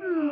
Hmm.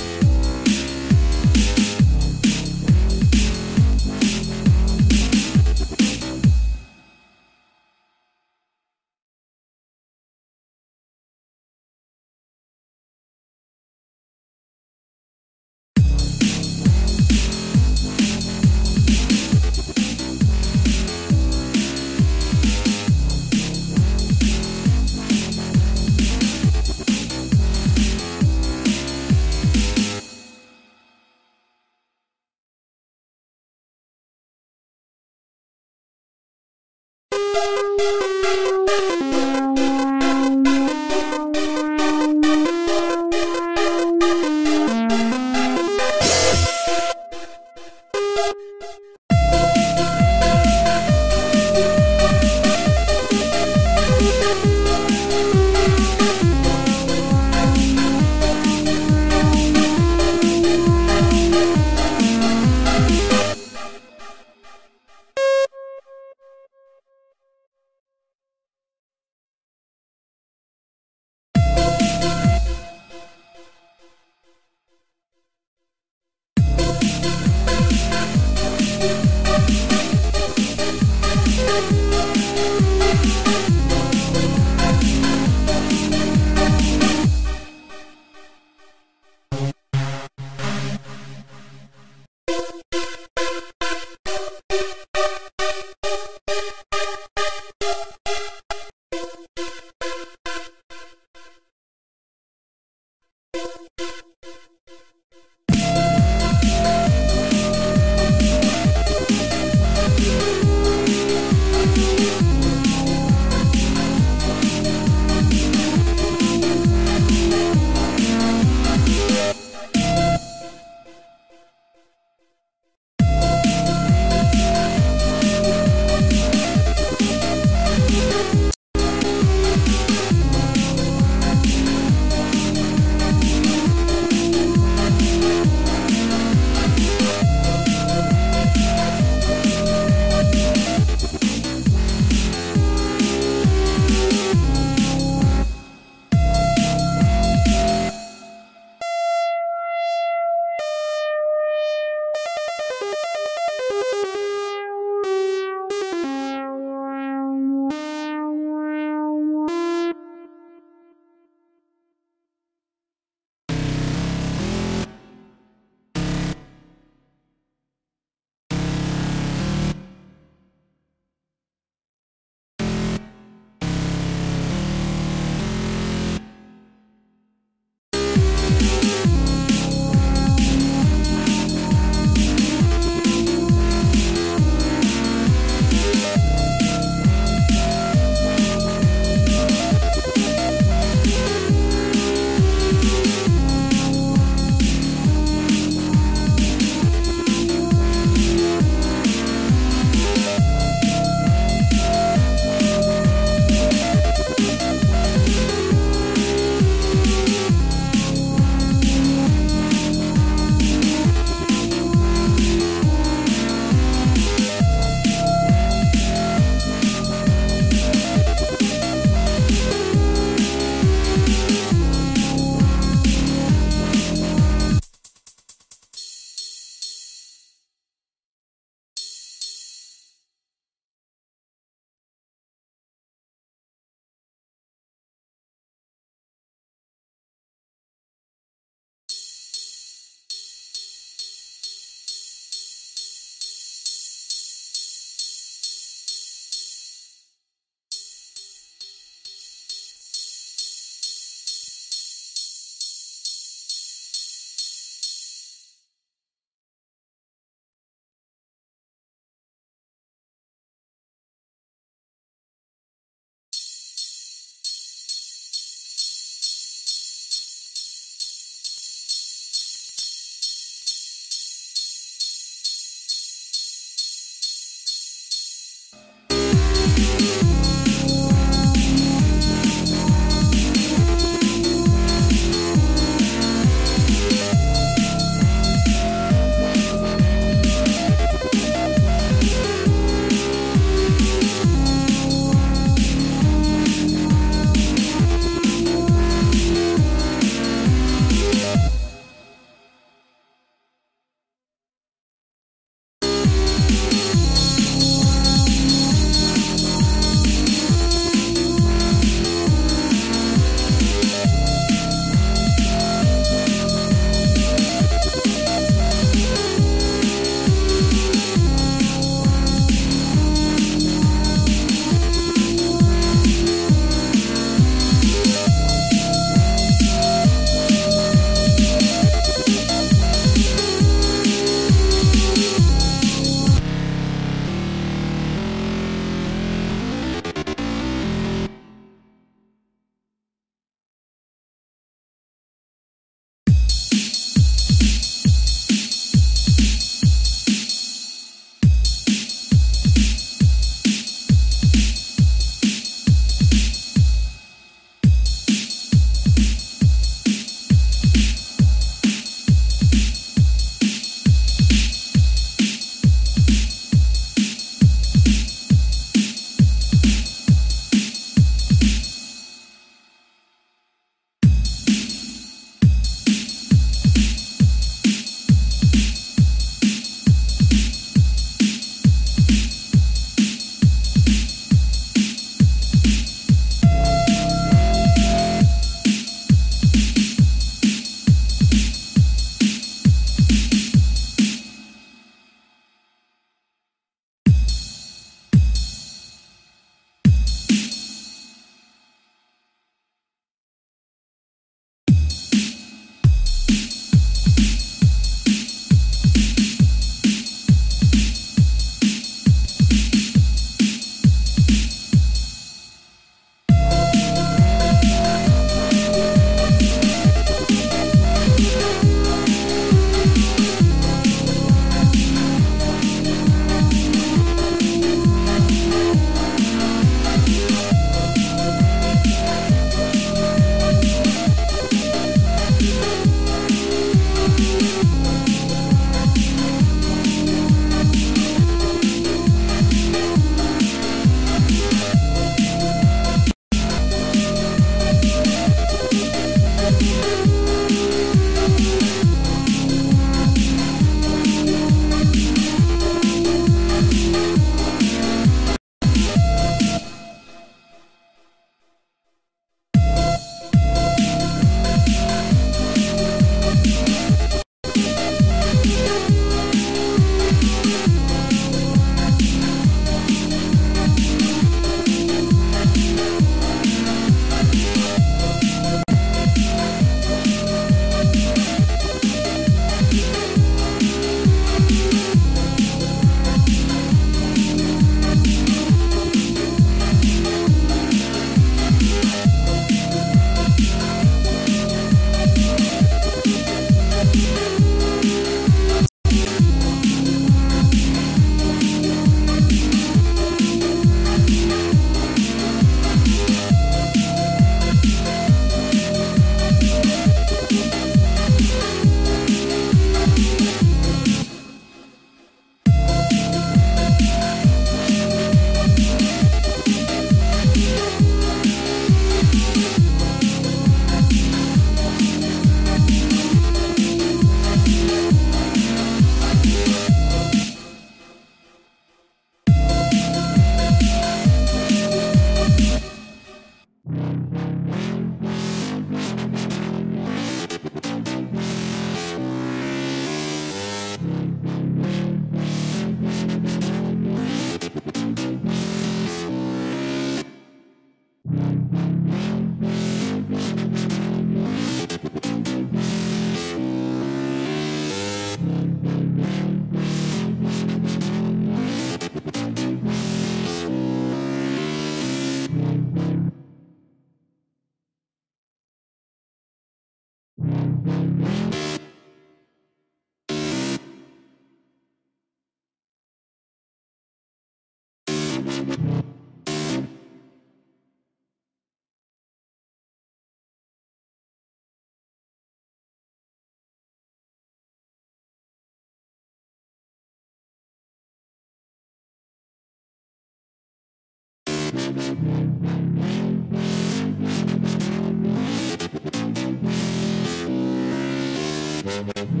Thank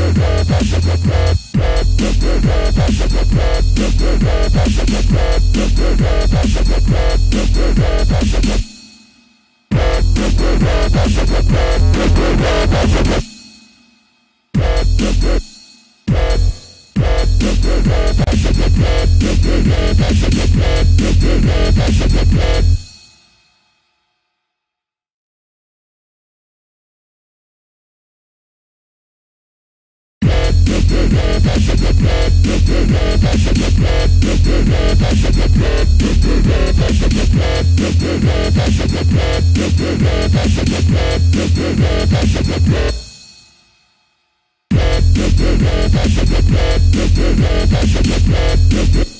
We'll. We'll be right back.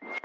Thank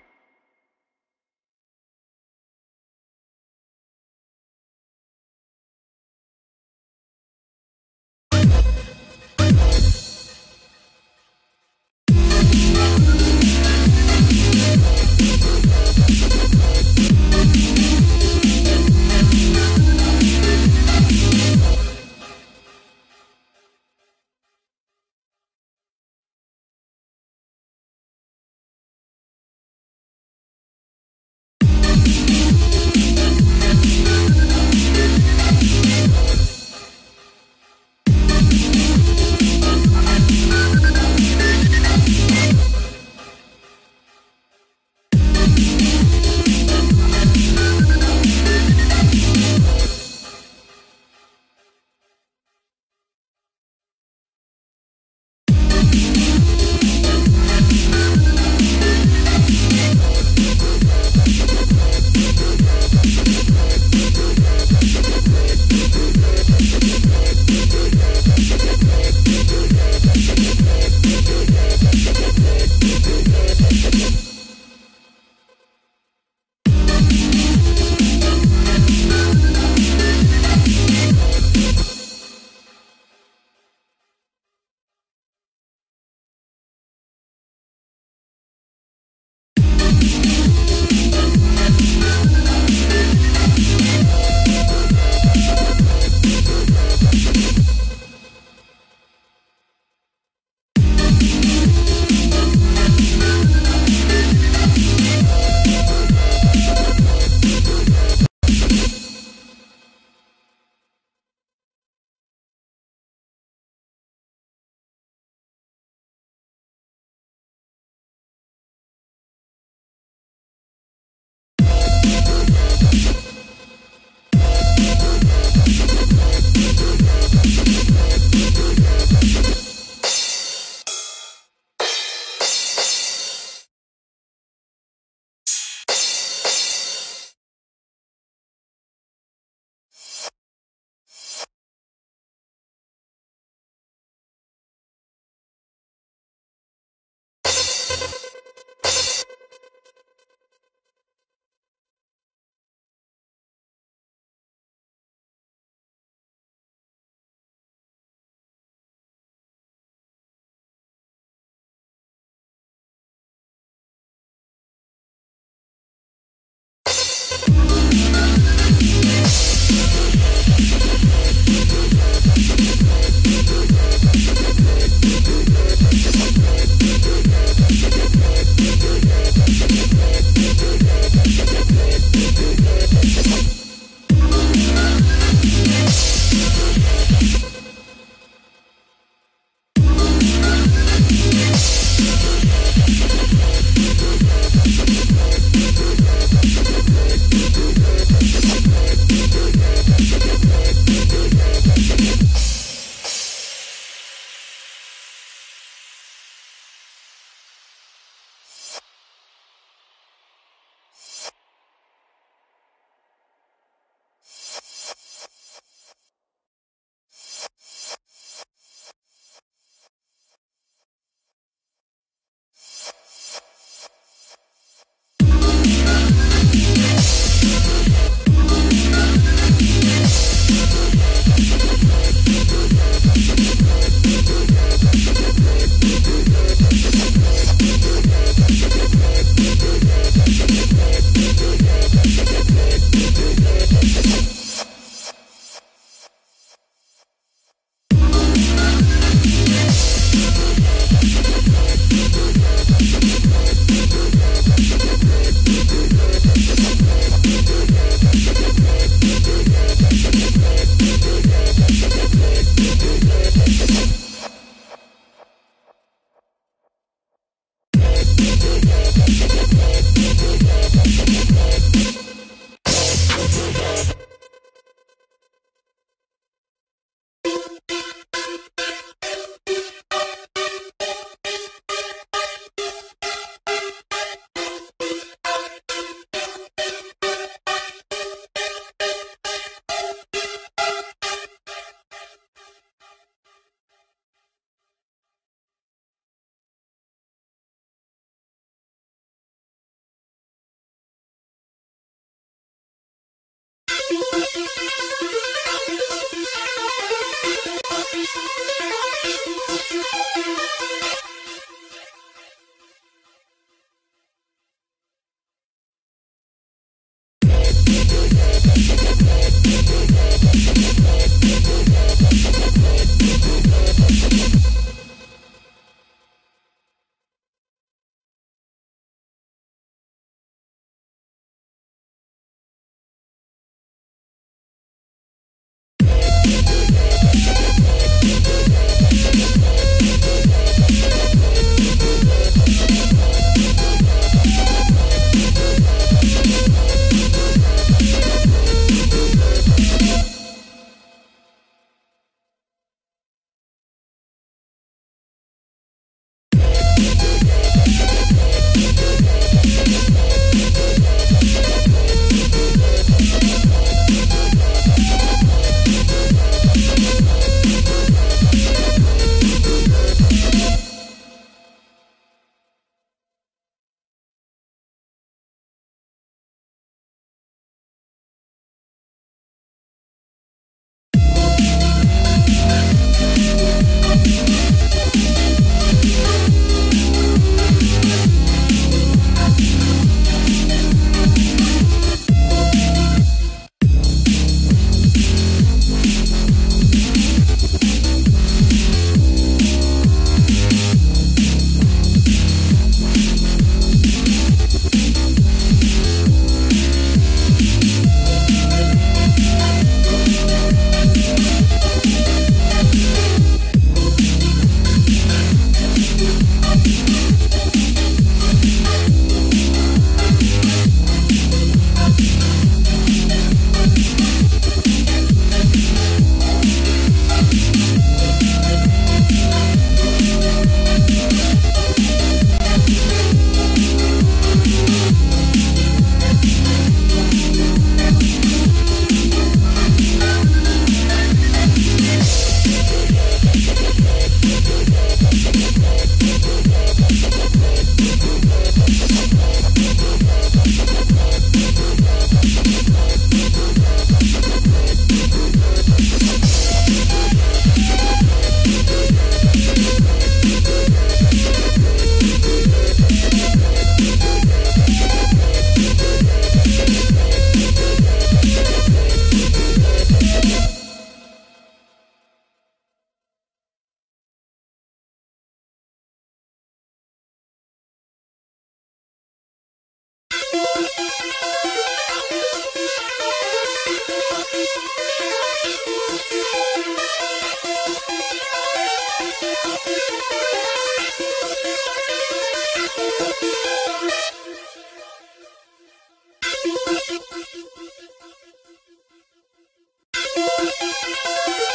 Thank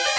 you.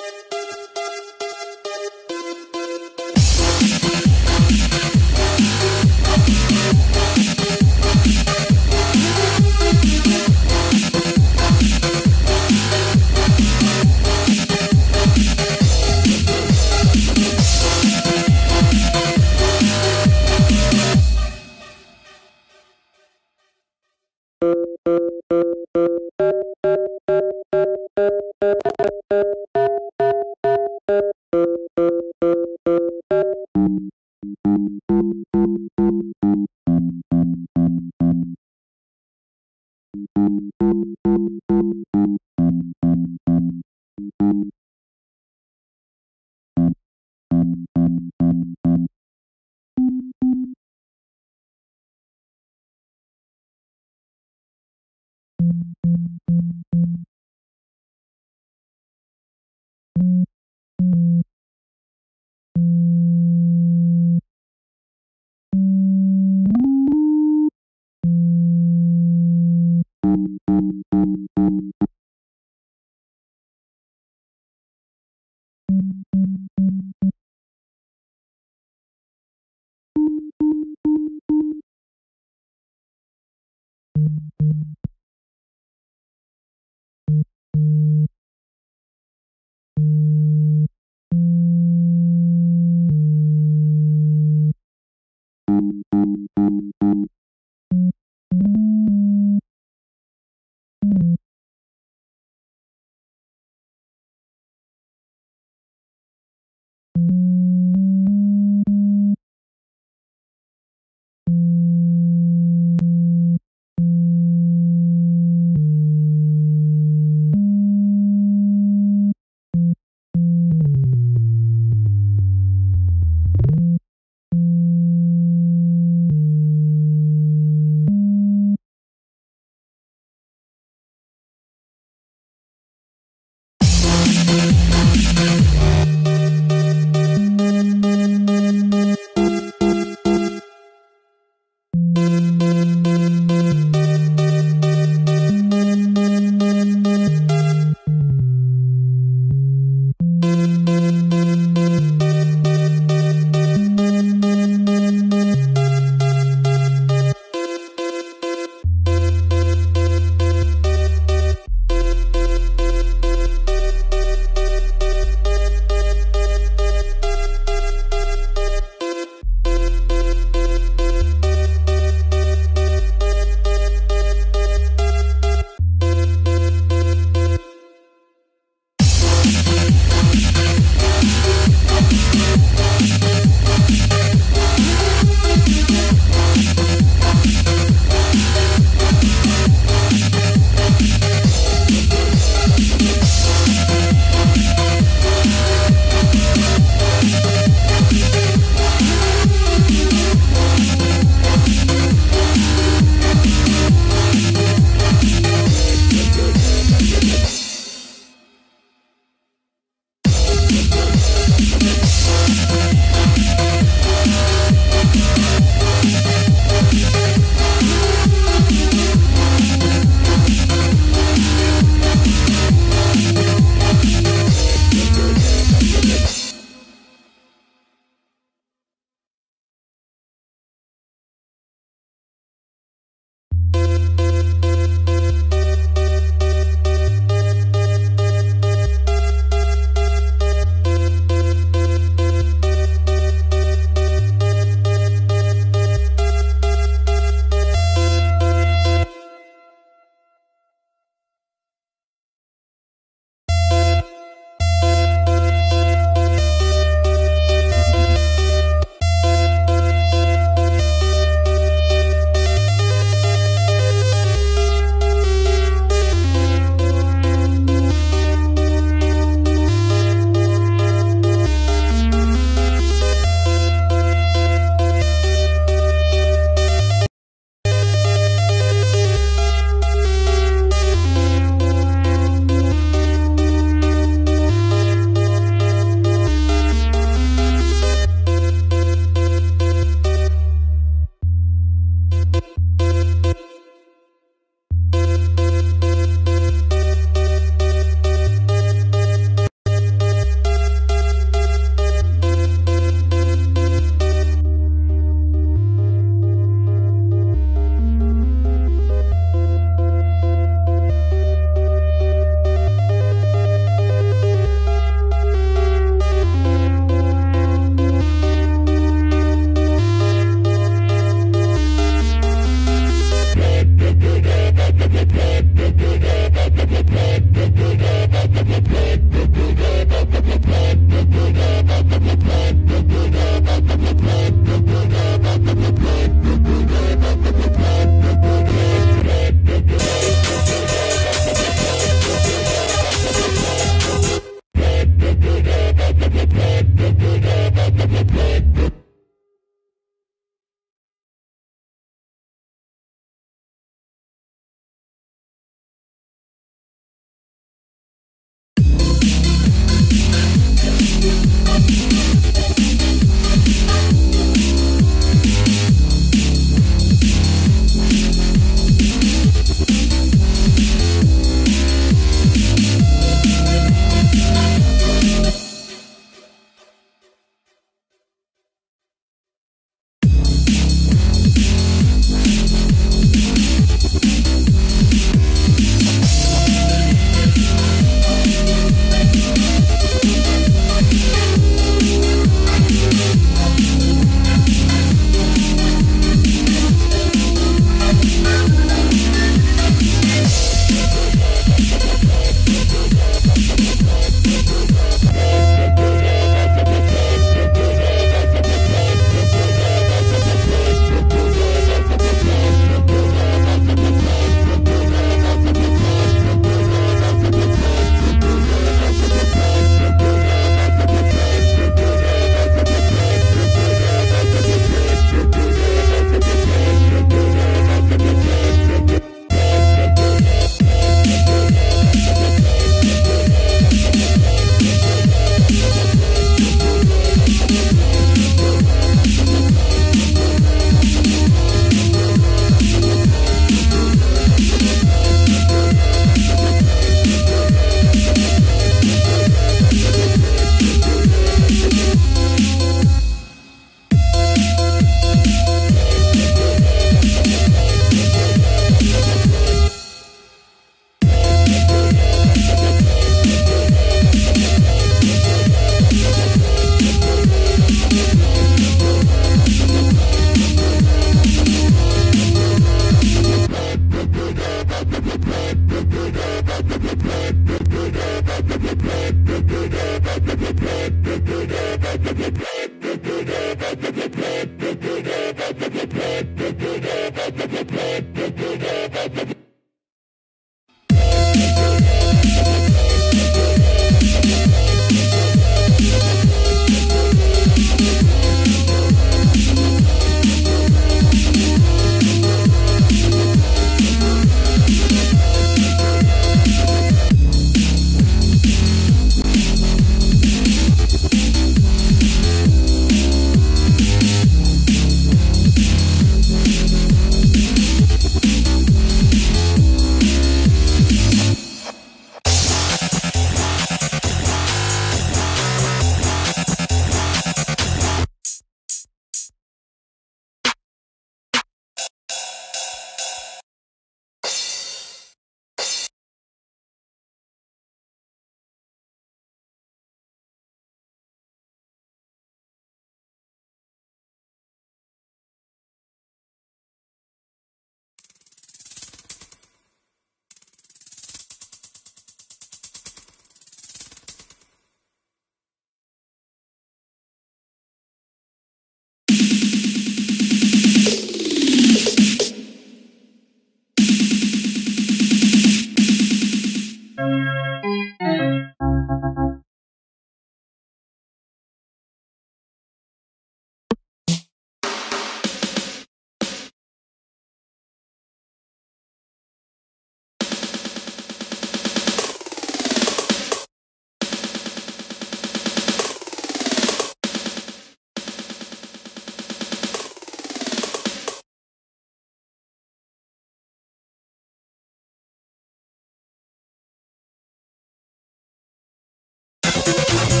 Wow, wow,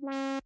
wow,